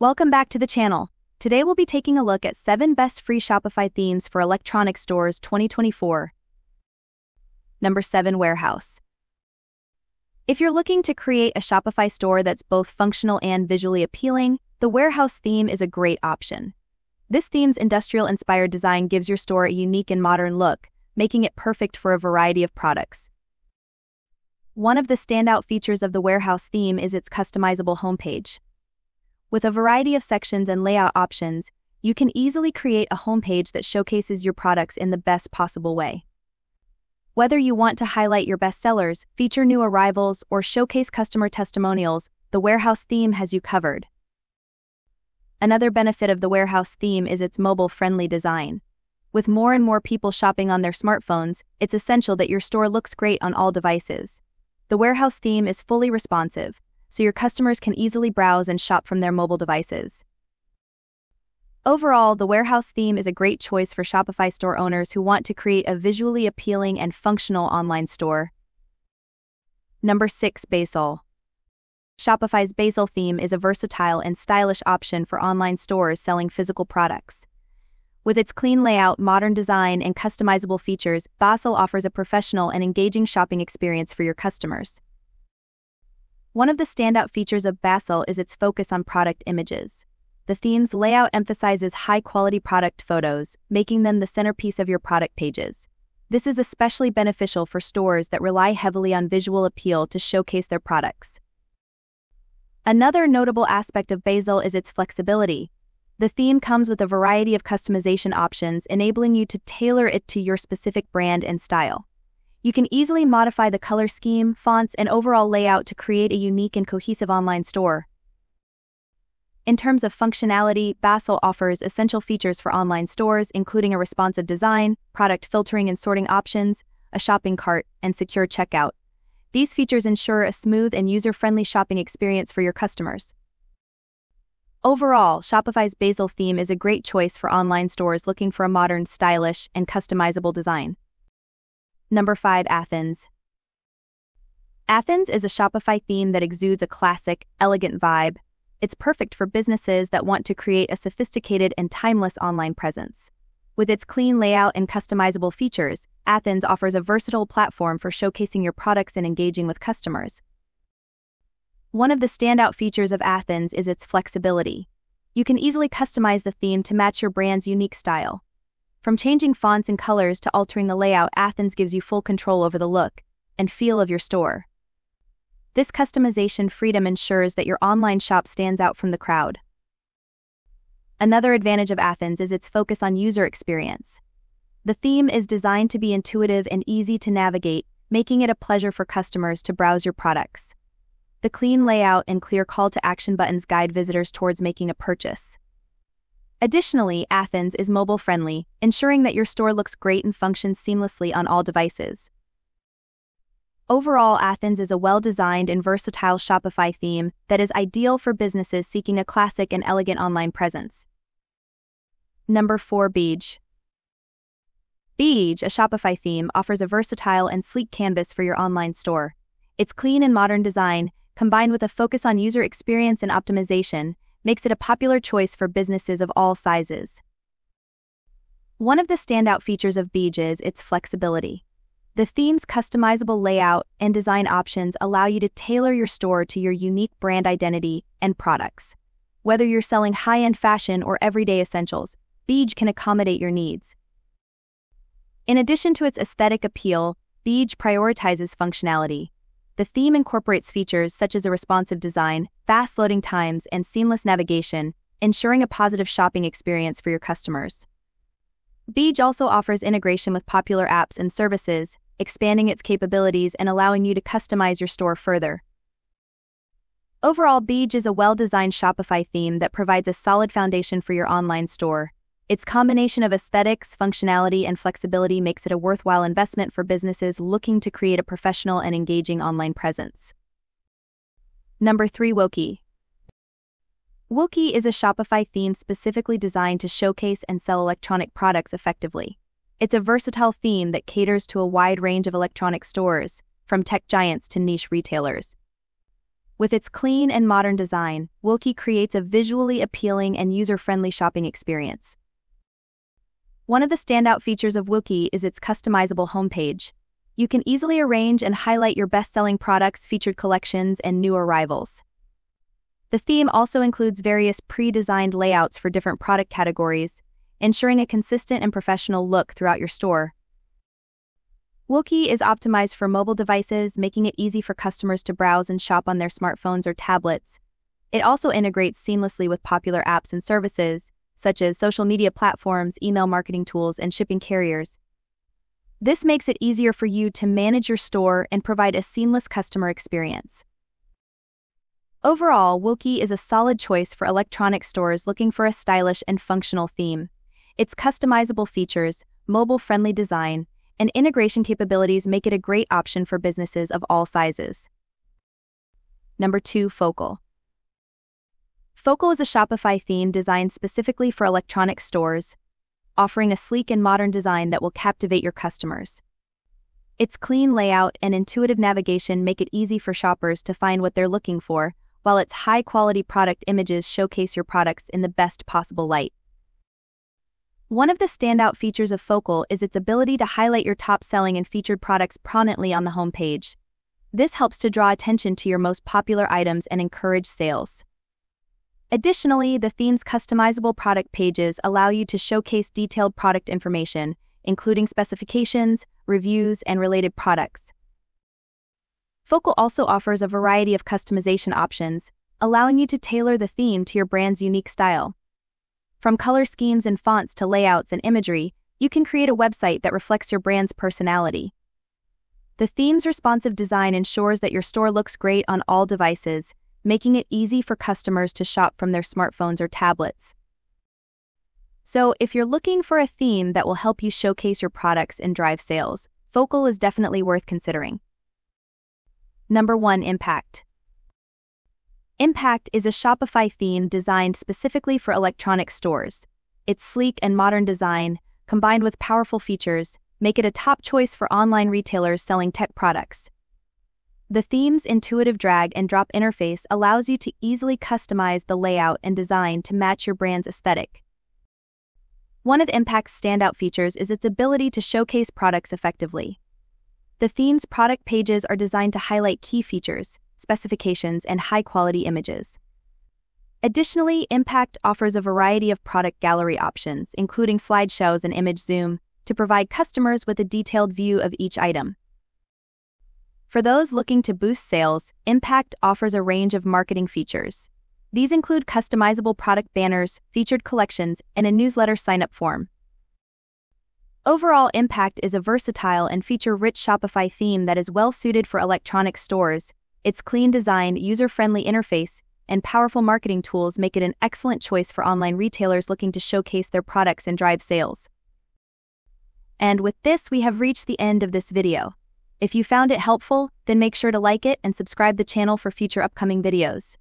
Welcome back to the channel. Today we'll be taking a look at 7 best free Shopify themes for electronic stores 2024. Number 7 Warehouse. If you're looking to create a Shopify store that's both functional and visually appealing, the Warehouse theme is a great option. This theme's industrial inspired design gives your store a unique and modern look, making it perfect for a variety of products. One of the standout features of the Warehouse theme is its customizable homepage. With a variety of sections and layout options, you can easily create a homepage that showcases your products in the best possible way. Whether you want to highlight your best sellers, feature new arrivals, or showcase customer testimonials, the Warehouse theme has you covered. Another benefit of the Warehouse theme is its mobile friendly design. With more and more people shopping on their smartphones, it's essential that your store looks great on all devices. The Warehouse theme is fully responsive, so your customers can easily browse and shop from their mobile devices. Overall, the Warehouse theme is a great choice for Shopify store owners who want to create a visually appealing and functional online store. Number 6 Basil Shopify's Basil theme is a versatile and stylish option for online stores selling physical products. With its clean layout, modern design, and customizable features, Basil offers a professional and engaging shopping experience for your customers. One of the standout features of Basil is its focus on product images. The theme's layout emphasizes high quality product photos, making them the centerpiece of your product pages. This is especially beneficial for stores that rely heavily on visual appeal to showcase their products. Another notable aspect of Basil is its flexibility. The theme comes with a variety of customization options, enabling you to tailor it to your specific brand and style. You can easily modify the color scheme, fonts, and overall layout to create a unique and cohesive online store. In terms of functionality, Basil offers essential features for online stores, including a responsive design, product filtering and sorting options, a shopping cart, and secure checkout. These features ensure a smooth and user friendly shopping experience for your customers. Overall, Shopify's Basil theme is a great choice for online stores looking for a modern, stylish, and customizable design. Number 5 Athens. Athens is a Shopify theme that exudes a classic, elegant vibe. It's perfect for businesses that want to create a sophisticated and timeless online presence. With its clean layout and customizable features, Athens offers a versatile platform for showcasing your products and engaging with customers. One of the standout features of Athens is its flexibility. You can easily customize the theme to match your brand's unique style. From changing fonts and colors to altering the layout, Athens gives you full control over the look and feel of your store. This customization freedom ensures that your online shop stands out from the crowd. Another advantage of Athens is its focus on user experience. The theme is designed to be intuitive and easy to navigate, making it a pleasure for customers to browse your products. The clean layout and clear call to action buttons guide visitors towards making a purchase. Additionally, Athens is mobile friendly, ensuring that your store looks great and functions seamlessly on all devices. Overall, Athens is a well designed and versatile Shopify theme that is ideal for businesses seeking a classic and elegant online presence. Number 4 Beige Beige, a Shopify theme, offers a versatile and sleek canvas for your online store. Its clean and modern design, combined with a focus on user experience and optimization, makes it a popular choice for businesses of all sizes. One of the standout features of Beige is its flexibility. The theme's customizable layout and design options allow you to tailor your store to your unique brand identity and products. Whether you're selling high end fashion or everyday essentials, Beige can accommodate your needs. In addition to its aesthetic appeal, Beige prioritizes functionality. The theme incorporates features such as a responsive design, fast loading times, and seamless navigation, ensuring a positive shopping experience for your customers. Beige also offers integration with popular apps and services, expanding its capabilities and allowing you to customize your store further. Overall, Beige is a well designed Shopify theme that provides a solid foundation for your online store. Its combination of aesthetics, functionality, and flexibility makes it a worthwhile investment for businesses looking to create a professional and engaging online presence. Number 3 Woki. Woki is a Shopify theme specifically designed to showcase and sell electronic products effectively. It's a versatile theme that caters to a wide range of electronic stores, from tech giants to niche retailers. With its clean and modern design, Woki creates a visually appealing and user-friendly shopping experience. One of the standout features of Woki is its customizable homepage. You can easily arrange and highlight your best-selling products, featured collections, and new arrivals. The theme also includes various pre-designed layouts for different product categories, ensuring a consistent and professional look throughout your store. Woki is optimized for mobile devices, making it easy for customers to browse and shop on their smartphones or tablets. It also integrates seamlessly with popular apps and services, such as social media platforms, email marketing tools, and shipping carriers. This makes it easier for you to manage your store and provide a seamless customer experience. Overall, Woki is a solid choice for electronic stores looking for a stylish and functional theme. Its customizable features, mobile friendly design, and integration capabilities make it a great option for businesses of all sizes. Number 2. Focal. Focal is a Shopify theme designed specifically for electronic stores, offering a sleek and modern design that will captivate your customers. Its clean layout and intuitive navigation make it easy for shoppers to find what they're looking for, while its high quality product images showcase your products in the best possible light. One of the standout features of Focal is its ability to highlight your top selling and featured products prominently on the homepage. This helps to draw attention to your most popular items and encourage sales. Additionally, the theme's customizable product pages allow you to showcase detailed product information, including specifications, reviews, and related products. Focal also offers a variety of customization options, allowing you to tailor the theme to your brand's unique style. From color schemes and fonts to layouts and imagery, you can create a website that reflects your brand's personality. The theme's responsive design ensures that your store looks great on all devices, making it easy for customers to shop from their smartphones or tablets. So, if you're looking for a theme that will help you showcase your products and drive sales, Focal is definitely worth considering. Number 1 Impact Impact is a Shopify theme designed specifically for electronic stores. Its sleek and modern design, combined with powerful features, make it a top choice for online retailers selling tech products. The theme's intuitive drag and drop interface allows you to easily customize the layout and design to match your brand's aesthetic. One of Impact's standout features is its ability to showcase products effectively. The theme's product pages are designed to highlight key features, specifications, and high quality images. Additionally, Impact offers a variety of product gallery options, including slideshows and image zoom, to provide customers with a detailed view of each item. For those looking to boost sales, Impact offers a range of marketing features. These include customizable product banners, featured collections, and a newsletter sign up form. Overall, Impact is a versatile and feature rich Shopify theme that is well suited for electronic stores, its clean design, user friendly interface, and powerful marketing tools make it an excellent choice for online retailers looking to showcase their products and drive sales. And with this, we have reached the end of this video. If you found it helpful, then make sure to like it and subscribe the channel for future upcoming videos.